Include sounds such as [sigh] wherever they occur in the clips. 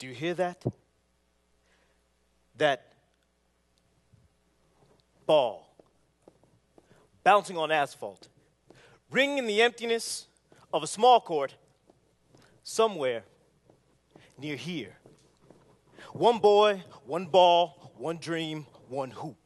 Do you hear that? That ball bouncing on asphalt, ringing in the emptiness of a small court somewhere near here. One boy, one ball, one dream, one hoop.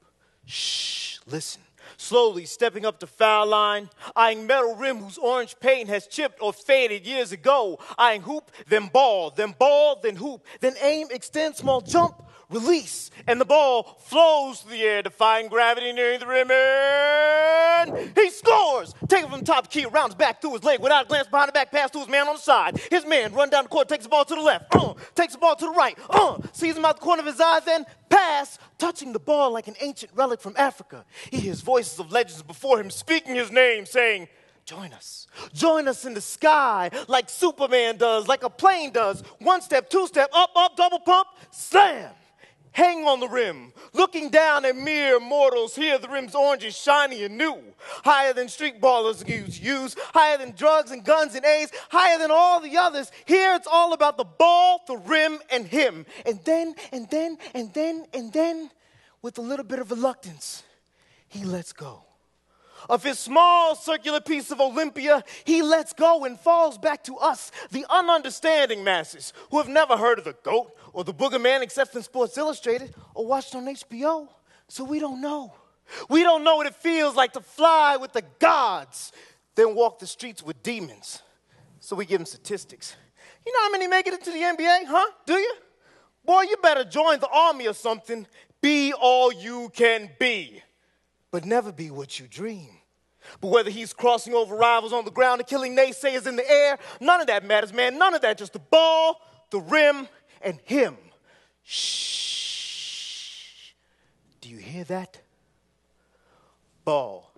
Shh, listen. Slowly stepping up the foul line, eyeing metal rim whose orange paint has chipped or faded years ago. Eyeing hoop, then ball, then ball, then hoop, then aim, extend, small jump, release, and the ball flows through the air, defying gravity nearing the rim, and he scores! Taking from top key, rounds back through his leg without a glance behind the back pass to his man on the side. His man run down the court, takes the ball to the left, uh, takes the ball to the right, uh, sees him out the corner of his eye, then pass, touching the ball like an ancient relic from Africa. He hears voices of legends before him speaking his name, saying, Join us. Join us in the sky like Superman does, like a plane does. One step, two step, up, up, double pump, slam hang on the rim, looking down at mere mortals. Here, the rim's orange and shiny and new, higher than street ballers use, use, higher than drugs and guns and A's, higher than all the others. Here, it's all about the ball, the rim, and him. And then, and then, and then, and then, with a little bit of reluctance, he lets go of his small circular piece of Olympia, he lets go and falls back to us, the ununderstanding masses who have never heard of the GOAT or the Boogerman except in Sports Illustrated or watched on HBO. So we don't know. We don't know what it feels like to fly with the gods, then walk the streets with demons. So we give them statistics. You know how many make it into the NBA, huh? Do you? Boy, you better join the army or something. Be all you can be but never be what you dream. But whether he's crossing over rivals on the ground and killing naysayers in the air, none of that matters, man. None of that. Just the ball, the rim, and him. Shh. Do you hear that? Ball.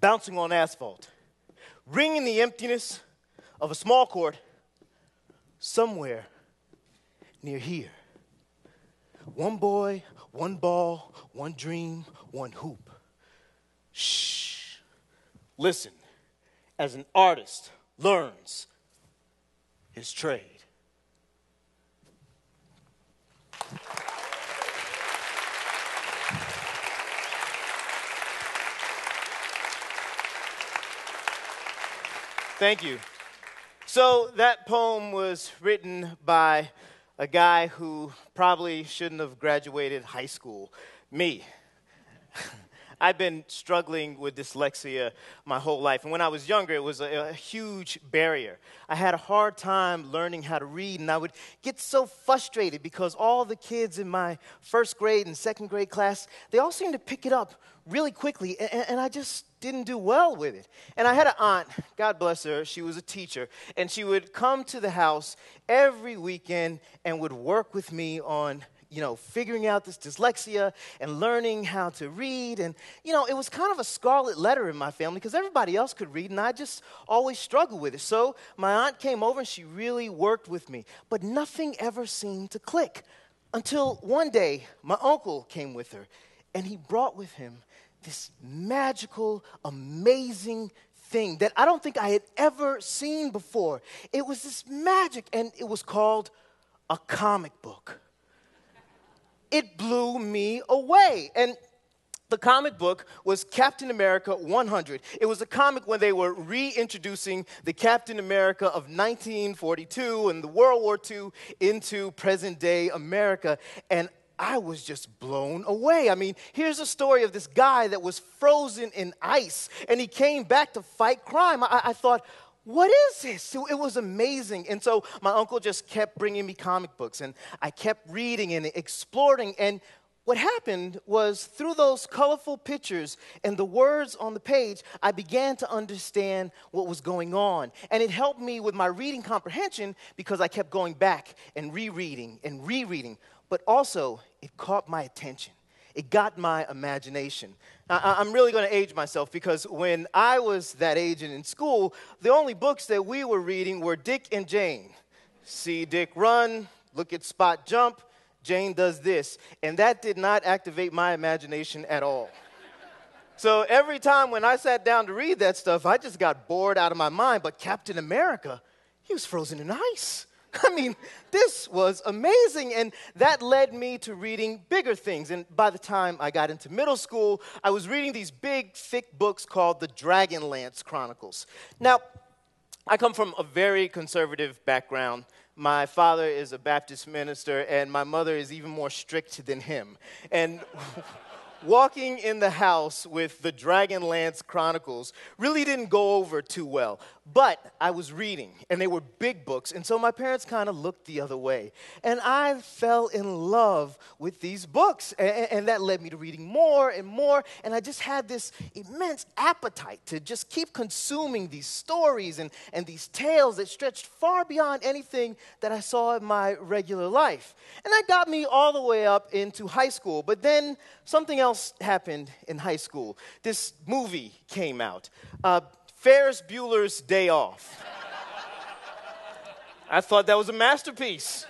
Bouncing on asphalt. Ringing the emptiness of a small court somewhere near here. One boy, one ball, one dream, one hoop. Shh. Listen, as an artist learns his trade. Thank you. So, that poem was written by a guy who probably shouldn't have graduated high school. Me. I've been struggling with dyslexia my whole life. And when I was younger, it was a, a, huge barrier. I had a hard time learning how to read, and I would get so frustrated because all the kids in my first grade and second grade class, they all seemed to pick it up really quickly, and, and I just didn't do well with it. And I had an aunt, God bless her, she was a teacher, and she would come to the house every weekend and would work with me on you know, figuring out this dyslexia and learning how to read. And, you know, it was kind of a scarlet letter in my family because everybody else could read and I just always struggled with it. So my aunt came over and she really worked with me. But nothing ever seemed to click until one day my uncle came with her and he brought with him this magical, amazing thing that I don't think I had ever seen before. It was this magic, and it was called a comic book. It blew me away. And the comic book was Captain America 100. It was a comic when they were reintroducing the Captain America of 1942 and the World War II into present day America. And I was just blown away. I mean, here's a story of this guy that was frozen in ice and he came back to fight crime. I, I thought, what is this? It was amazing. And so my uncle just kept bringing me comic books and I kept reading and exploring. And what happened was through those colorful pictures and the words on the page, I began to understand what was going on. And it helped me with my reading comprehension because I kept going back and rereading and rereading but also it caught my attention. It got my imagination. I, am really going to age myself because when I was that age and in school, the only books that we were reading were Dick and Jane. See Dick run, look at Spot jump, Jane does this. And that did not activate my imagination at all. So every time when I sat down to read that stuff, I just got bored out of my mind. But Captain America, he was frozen in ice. [laughs] I mean, this was amazing. And that led me to reading bigger things. And by the time I got into middle school, I was reading these big, thick books called the Dragonlance Chronicles. Now, I come from a very conservative background. My father is a Baptist minister, and my mother is even more strict than him. And [laughs] walking in the house with the Dragonlance Chronicles really didn't go over too well. But I was reading, and they were big books, and so my parents kind of looked the other way. And I fell in love with these books, and, and, that led me to reading more and more. And I just had this immense appetite to just keep consuming these stories and, and these tales that stretched far beyond anything that I saw in my regular life. And that got me all the way up into high school. But then something else happened in high school. This movie came out. Uh, Ferris Bueller's Day Off. I thought that was a masterpiece.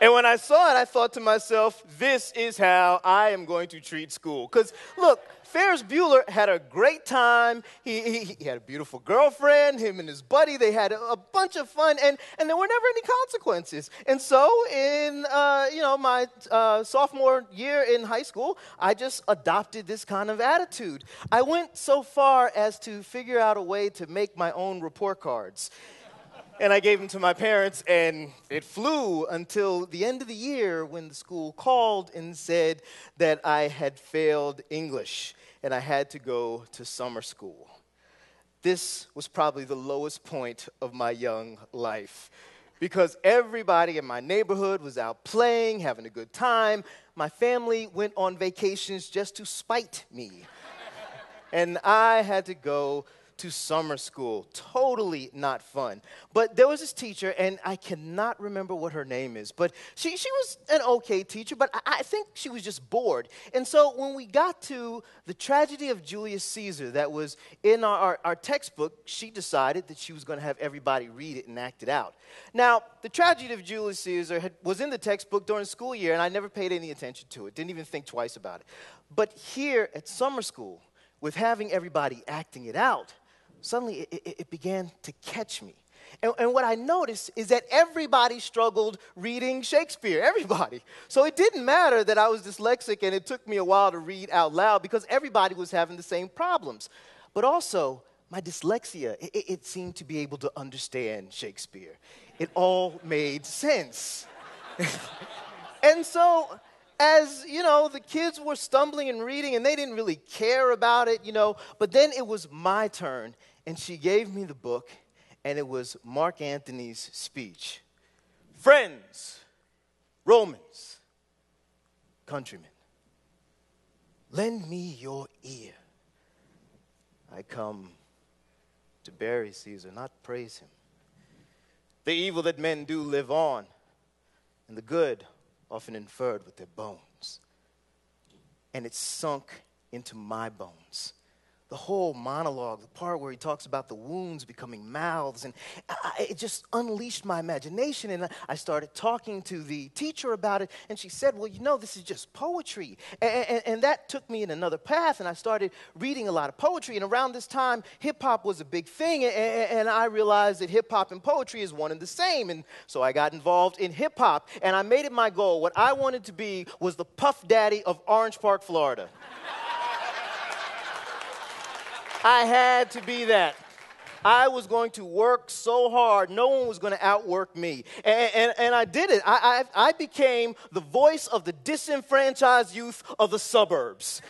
and when I saw it, I thought to myself, this is how I am going to treat school. Because, look, Ferris Bueller had a great time. He, he, he, had a beautiful girlfriend, him and his buddy. They had a, a bunch of fun, and, and there were never any consequences. And so, in uh, you know my uh, sophomore year in high school, I just adopted this kind of attitude. I went so far as to figure out a way to make my own report cards. And I gave them to my parents, and it flew until the end of the year when the school called and said that I had failed English and I had to go to summer school. This was probably the lowest point of my young life because everybody in my neighborhood was out playing, having a good time. My family went on vacations just to spite me. and I had to go to summer school. Totally not fun. But there was this teacher, and I cannot remember what her name is, but she, she was an okay teacher, but I, I think she was just bored. And so when we got to the tragedy of Julius Caesar that was in our, our, our textbook, she decided that she was going to have everybody read it and act it out. Now, the tragedy of Julius Caesar had, was in the textbook during school year, and I never paid any attention to it, didn't even think twice about it. But here at summer school, with having everybody acting it out, suddenly it, it, it began to catch me. And, and, what I noticed is that everybody struggled reading Shakespeare, everybody. So it didn't matter that I was dyslexic and it took me a while to read out loud because everybody was having the same problems. But also, my dyslexia, it, it seemed to be able to understand Shakespeare. It all made sense. [laughs] and so, as you know, the kids were stumbling and reading and they didn't really care about it, you know, but then it was my turn and she gave me the book, and it was Mark Antony's speech Friends, Romans, countrymen, lend me your ear. I come to bury Caesar, not praise him. The evil that men do live on, and the good often inferred with their bones. And it sunk into my bones the whole monologue, the part where he talks about the wounds becoming mouths, and I, it just unleashed my imagination. And I started talking to the teacher about it, and she said, Well, you know, this is just poetry. And, and, and that took me in another path, and I started reading a lot of poetry. And around this time, hip hop was a big thing, and, and I realized that hip hop and poetry is one and the same. And so I got involved in hip hop, and I made it my goal. What I wanted to be was the Puff Daddy of Orange Park, Florida. I had to be that. I was going to work so hard, no one was going to outwork me. And, and, and I did it. I, I, I became the voice of the disenfranchised youth of the suburbs.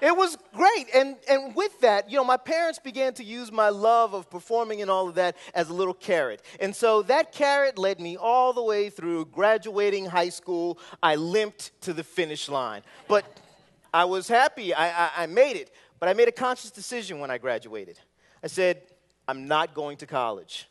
it was great. And, and with that, you know, my parents began to use my love of performing and all of that as a little carrot. And so that carrot led me all the way through graduating high school. I limped to the finish line. But I was happy. I, I, I made it. But I made a conscious decision when I graduated. I said, I'm not going to college.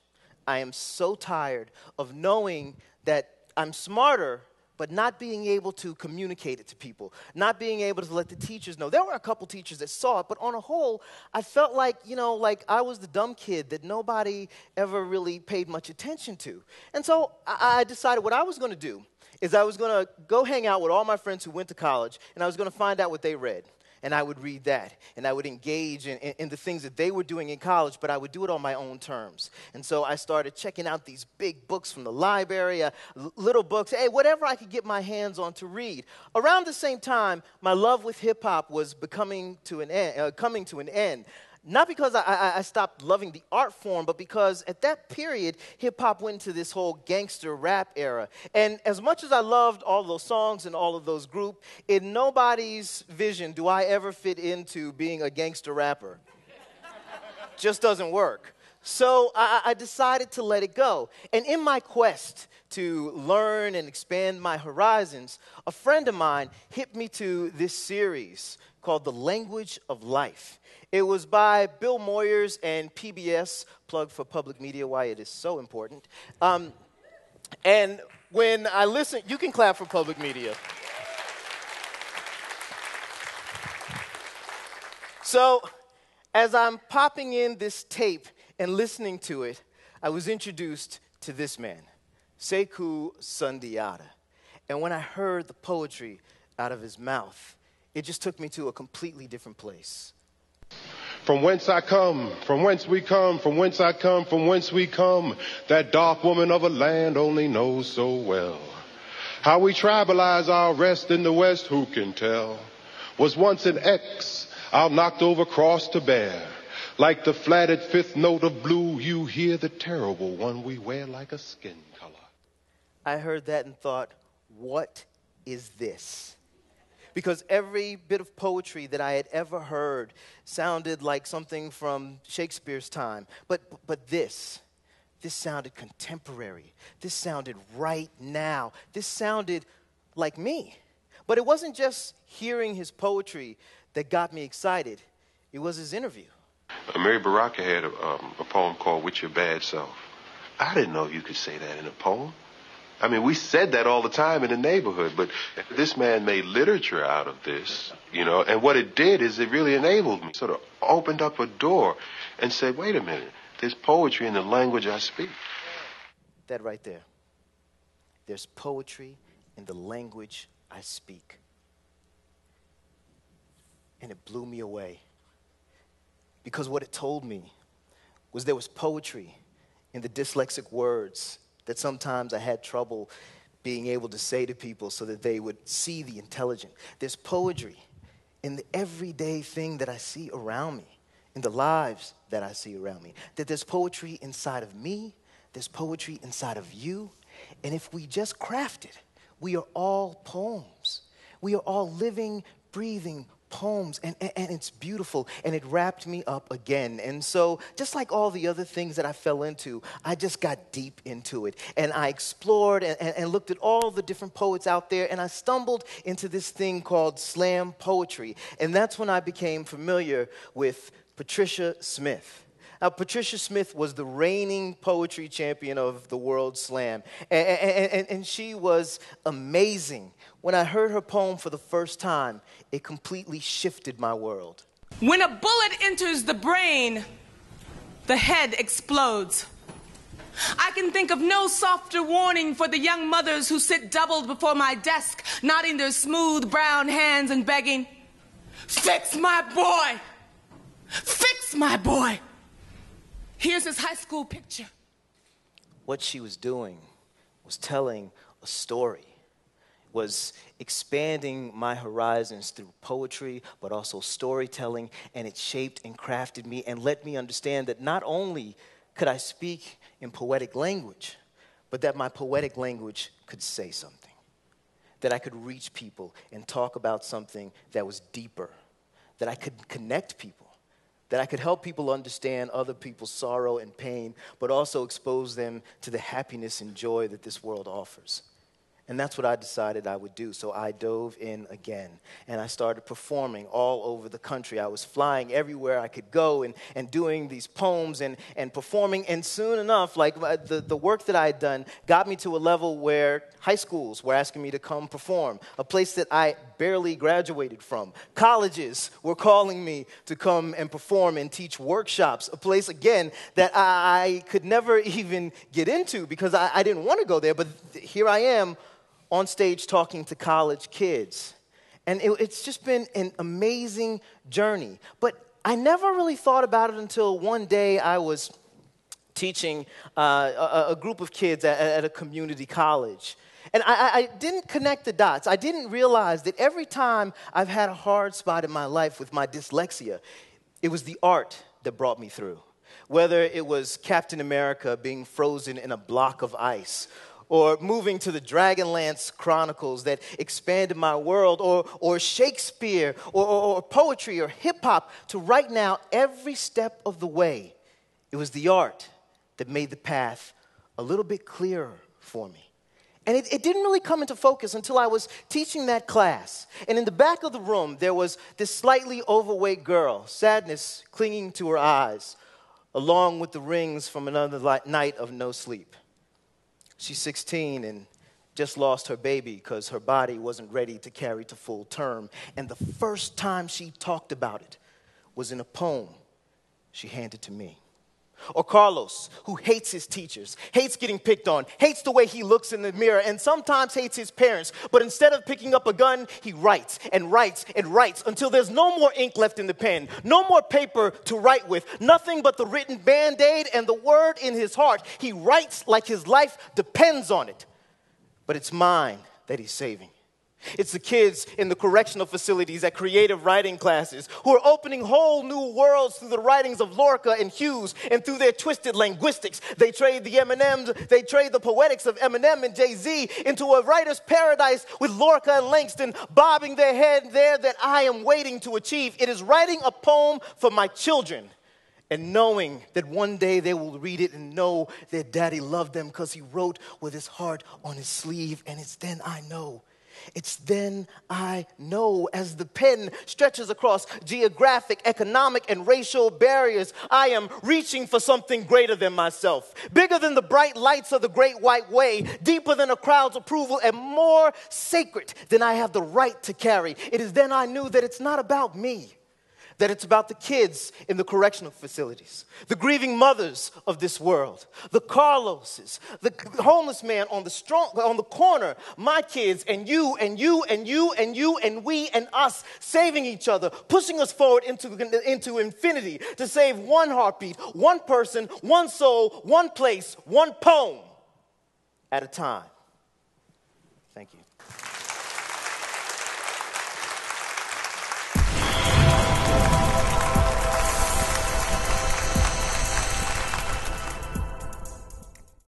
I am so tired of knowing that I'm smarter, but not being able to communicate it to people, not being able to let the teachers know. There were a couple teachers that saw it, but on a whole, I felt like, you know, like I was the dumb kid that nobody ever really paid much attention to. And so I, I decided what I was going to do is I was going to go hang out with all my friends who went to college, and I was going to find out what they read. and I would read that, and I would engage in, in, in, the things that they were doing in college, but I would do it on my own terms. And so I started checking out these big books from the library, uh, little books, hey, whatever I could get my hands on to read. Around the same time, my love with hip hop was becoming to an end, uh, coming to an end. Not because I, I, stopped loving the art form, but because at that period, hip hop went into this whole gangster rap era. And as much as I loved all those songs and all of those groups, in nobody's vision do I ever fit into being a gangster rapper. Just doesn't work. So I, I decided to let it go. And in my quest to learn and expand my horizons, a friend of mine hit me to this series called The Language of Life. It was by Bill Moyers and PBS, plug for public media, why it is so important. Um, and when I listen, you can clap for public media. So, as I'm popping in this tape and listening to it, I was introduced to this man, Sekou Sundiata. And when I heard the poetry out of his mouth, it just took me to a completely different place. From whence I come, from whence we come, from whence I come, from whence we come, that dark woman of a land only knows so well. How we tribalize our rest in the west, who can tell? Was once an X, I'll knocked over cross to bear. Like the flatted fifth note of blue, you hear the terrible one we wear like a skin color. I heard that and thought, what is this? Because every bit of poetry that I had ever heard sounded like something from Shakespeare's time. But, but this, this sounded contemporary. This sounded right now. This sounded like me. But it wasn't just hearing his poetry that got me excited, it was his interview. Amiri Baraka had a, um, a poem called With Your Bad Self. I didn't know you could say that in a poem. I mean, we said that all the time in the neighborhood, but this man made literature out of this, you know, and what it did is it really enabled me, sort of opened up a door and said, wait a minute, there's poetry in the language I speak. That right there. There's poetry in the language I speak. And it blew me away. Because what it told me was there was poetry in the dyslexic words that sometimes I had trouble being able to say to people so that they would see the intelligent. There's poetry in the everyday thing that I see around me, in the lives that I see around me. That there's poetry inside of me, there's poetry inside of you. And if we just craft it, we are all poems. We are all living, breathing poems and, and, and, it's beautiful and it wrapped me up again. And so just like all the other things that i fell into i just got deep into it. And i explored and, and, and looked at all the different poets out there and i stumbled into this thing called slam poetry. And that's when i became familiar with patricia smith now, Patricia Smith was the reigning poetry champion of the World Slam, and, and, and, she was amazing. When I heard her poem for the first time, it completely shifted my world. When a bullet enters the brain, the head explodes. I can think of no softer warning for the young mothers who sit doubled before my desk, nodding their smooth brown hands and begging, Fix my boy! Fix my boy! Here's his high school picture. What she was doing was telling a story, was expanding my horizons through poetry, but also storytelling, and it shaped and crafted me and let me understand that not only could I speak in poetic language, but that my poetic language could say something, that I could reach people and talk about something that was deeper, that I could connect people that I could help people understand other people's sorrow and pain, but also expose them to the happiness and joy that this world offers. And that's what I decided I would do. So I dove in again and I started performing all over the country. I was flying everywhere I could go and, and doing these poems and, and performing. And soon enough, like uh, the, the work that I had done got me to a level where high schools were asking me to come perform, a place that I barely graduated from. Colleges were calling me to come and perform and teach workshops, a place, again, that I, could never [laughs] even get into because I, I didn't want to go there. But here I am on stage talking to college kids. And it, it's just been an amazing journey. But I never really thought about it until one day I was teaching uh, a, a, group of kids at, at a community college. And I, I, didn't connect the dots. I didn't realize that every time I've had a hard spot in my life with my dyslexia, it was the art that brought me through. Whether it was Captain America being frozen in a block of ice, or moving to the Dragonlance Chronicles that expanded my world, or, or Shakespeare, or, or, or poetry, or hip hop, to right now, every step of the way, it was the art that made the path a little bit clearer for me. And it, it, didn't really come into focus until I was teaching that class. And in the back of the room, there was this slightly overweight girl, sadness clinging to her eyes, along with the rings from another night of no sleep. She's 16 and just lost her baby because her body wasn't ready to carry to full term. And the first time she talked about it was in a poem she handed to me. Or Carlos, who hates his teachers, hates getting picked on, hates the way he looks in the mirror, and sometimes hates his parents. But instead of picking up a gun, he writes and writes and writes until there's no more ink left in the pen, no more paper to write with, nothing but the written band aid and the word in his heart. He writes like his life depends on it. But it's mine that he's saving. It's the kids in the correctional facilities at creative writing classes who are opening whole new worlds through the writings of Lorca and Hughes and through their twisted linguistics. They trade the M&Ms, they trade the poetics of Eminem and Jay-Z into a writer's paradise with Lorca and Langston bobbing their head there that I am waiting to achieve. It is writing a poem for my children and knowing that one day they will read it and know that daddy loved them because he wrote with his heart on his sleeve and it's then I know it's then I know as the pen stretches across geographic, economic, and racial barriers, I am reaching for something greater than myself, bigger than the bright lights of the great white way, deeper than a crowd's approval, and more sacred than I have the right to carry. It is then I knew that it's not about me that it's about the kids in the correctional facilities, the grieving mothers of this world, the Carloses, the homeless man on the, strong, on the corner, my kids, and you, and you, and you, and you, and we, and us, saving each other, pushing us forward into, into infinity to save one heartbeat, one person, one soul, one place, one poem at a time. Thank you.